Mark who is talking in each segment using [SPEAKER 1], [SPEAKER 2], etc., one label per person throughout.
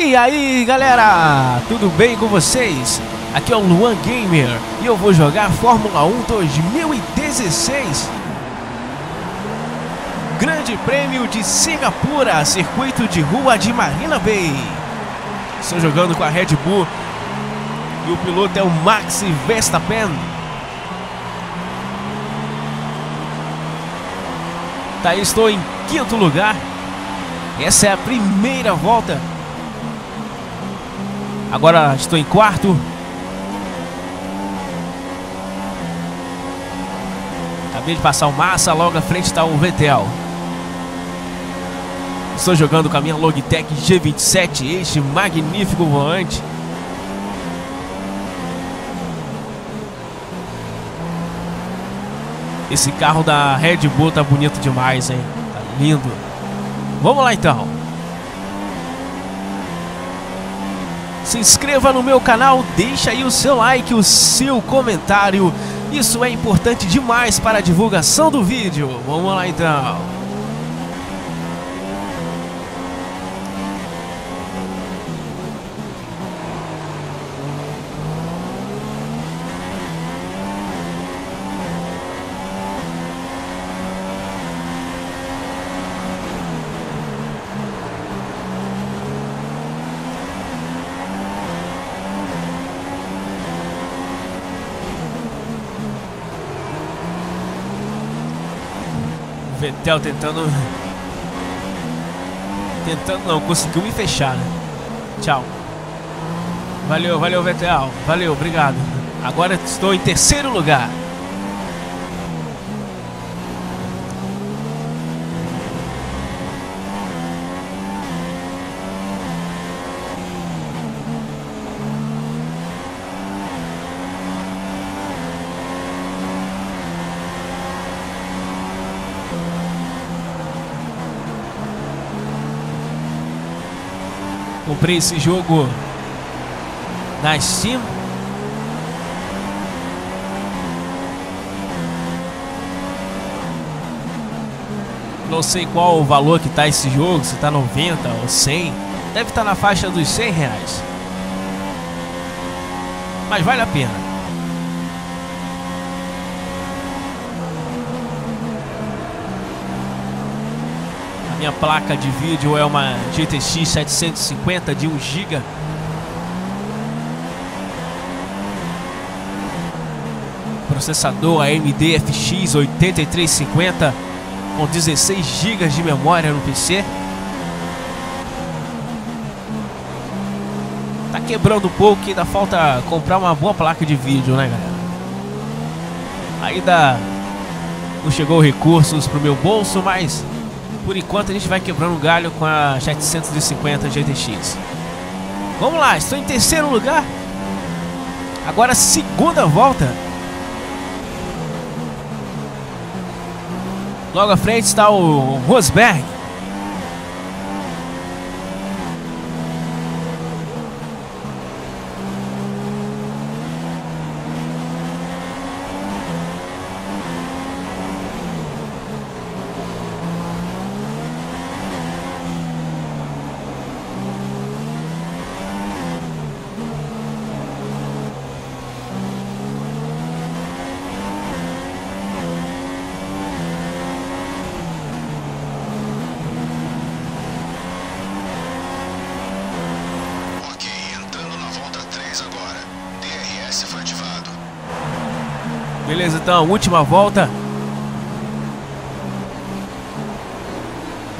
[SPEAKER 1] E aí galera, tudo bem com vocês? Aqui é o Luan Gamer e eu vou jogar Fórmula 1 2016 Grande Prêmio de Singapura, circuito de rua de Marina Bay. Estou jogando com a Red Bull e o piloto é o Max Verstappen. Tá, estou em quinto lugar. Essa é a primeira volta Agora estou em quarto. Acabei de passar o Massa, logo à frente está o Vettel. Estou jogando com a minha Logitech G27, este magnífico volante. Esse carro da Red Bull tá bonito demais, hein? Tá lindo. Vamos lá então. Se inscreva no meu canal, deixa aí o seu like, o seu comentário. Isso é importante demais para a divulgação do vídeo. Vamos lá então. Vettel tentando. Tentando não, conseguiu me fechar, né? Tchau. Valeu, valeu, Vettel. Valeu, obrigado. Agora estou em terceiro lugar. Comprei esse jogo na Steam. Não sei qual o valor que tá esse jogo, se tá 90 ou 100. Deve estar tá na faixa dos 100 reais. Mas vale a pena. Minha placa de vídeo é uma GTX 750 de 1 GB. Processador AMD FX 8350 com 16 GB de memória no PC. Tá quebrando um pouco, ainda falta comprar uma boa placa de vídeo, né, galera? Ainda não chegou recursos pro meu bolso, mas por enquanto a gente vai quebrando o galho com a 750 GTX. Vamos lá, estou em terceiro lugar. Agora segunda volta. Logo à frente está o Rosberg. Beleza, então, última volta.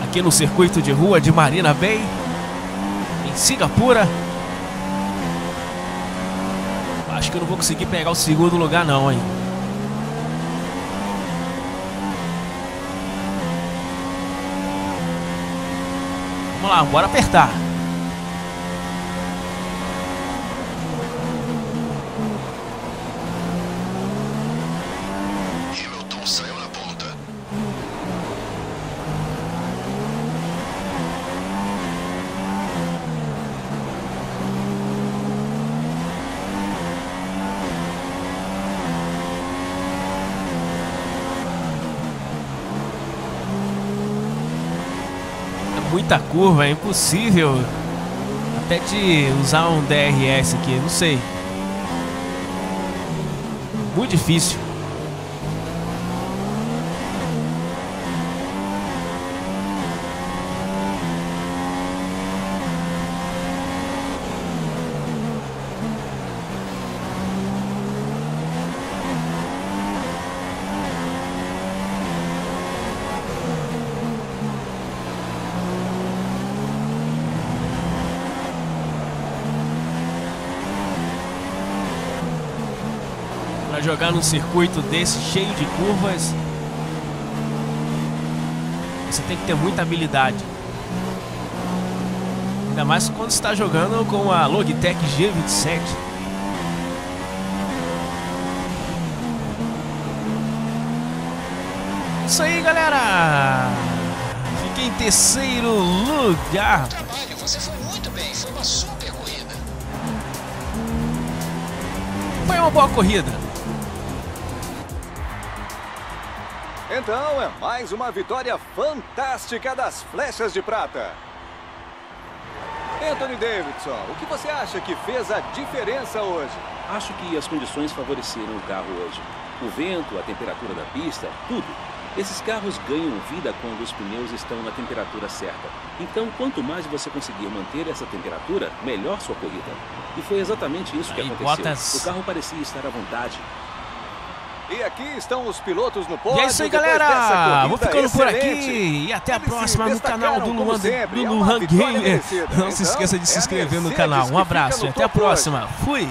[SPEAKER 1] Aqui no circuito de rua de Marina Bay, em Singapura. Acho que eu não vou conseguir pegar o segundo lugar não, hein. Vamos lá, bora apertar. Muita curva, é impossível até de usar um DRS aqui, não sei. Muito difícil. Para jogar num circuito desse cheio de curvas, você tem que ter muita habilidade. Ainda mais quando está jogando com a Logitech G27. Isso aí, galera! Fiquei em terceiro lugar.
[SPEAKER 2] Trabalho, você foi muito bem, foi uma super corrida.
[SPEAKER 1] Foi uma boa corrida.
[SPEAKER 3] Então é mais uma vitória fantástica das flechas de prata. Anthony Davidson, o que você acha que fez a diferença hoje?
[SPEAKER 4] Acho que as condições favoreceram o carro hoje. O vento, a temperatura da pista, tudo. Esses carros ganham vida quando os pneus estão na temperatura certa. Então, quanto mais você conseguir manter essa temperatura, melhor sua corrida. E foi exatamente isso que
[SPEAKER 1] Aí,
[SPEAKER 4] aconteceu.
[SPEAKER 1] Bottas.
[SPEAKER 4] O carro parecia estar à vontade.
[SPEAKER 3] E aqui estão os pilotos no
[SPEAKER 1] E
[SPEAKER 3] pódio.
[SPEAKER 1] é isso aí, galera. Vou ficando por aqui. E até a próxima no canal do Luan,
[SPEAKER 3] sempre.
[SPEAKER 1] do
[SPEAKER 3] É
[SPEAKER 1] Luan Gamer. Não se
[SPEAKER 3] Então,
[SPEAKER 1] esqueça de se
[SPEAKER 3] é a
[SPEAKER 1] inscrever no
[SPEAKER 3] Mercedes
[SPEAKER 1] canal. Um abraço
[SPEAKER 3] no
[SPEAKER 1] e até a
[SPEAKER 3] topo hoje.
[SPEAKER 1] próxima. Fui.